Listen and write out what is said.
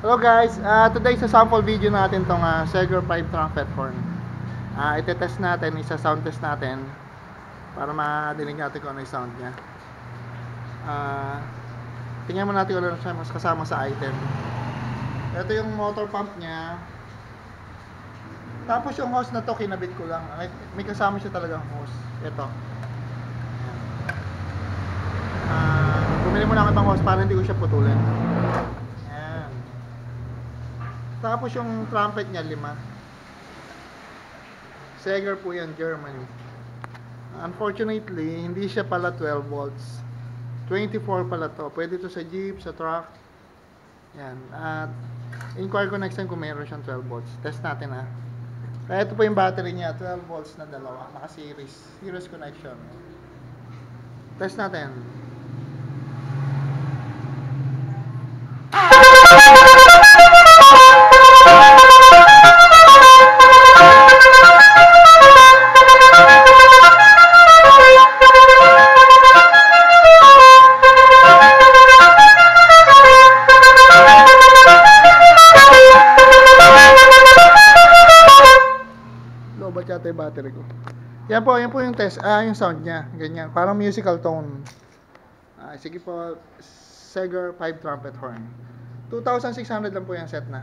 Hello guys, uh, today sa sample video natin tong uh, Seger 5 trumpet horn. Uh, ite-test natin, isa sound test natin para madinig natin kung ano yung sound niya. Uh, tingnan mo natin kung ano siya kasama sa item. Ito yung motor pump niya. Tapos yung hose na to kinabit ko lang. May, may kasama siya talagang hose. Ito. Ah, bumili mo lang ibang hose para hindi ko siya putulin. Tapos yung trumpet niya, lima. Seger po yan, Germany. Unfortunately, hindi siya pala 12 volts. 24 pala to. Pwede to sa jeep, sa truck. Yan. At inquire ko next time kung meron siyang 12 volts. Test natin ha. Kaya ito po yung battery niya, 12 volts na dalawa, naka-series. Series connection. Test natin. Lobat yata yung battery ko. Yan po, yan po yung test, ah, yung sound niya. Ganyan, parang musical tone. Ah, sige po, Seger 5 trumpet horn. 2,600 lang po yung set na.